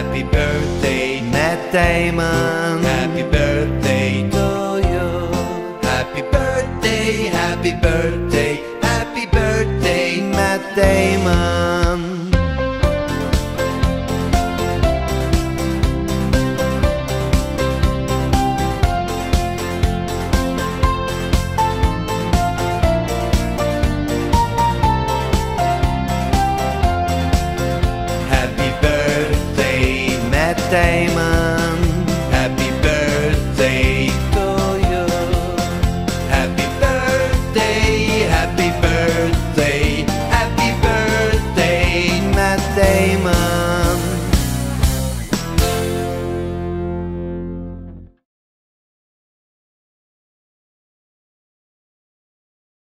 Happy birthday, Matt Damon. Happy birthday to you. Happy birthday, happy birthday, happy birthday, Matt Damon. Damon. Happy birthday to you. Happy birthday.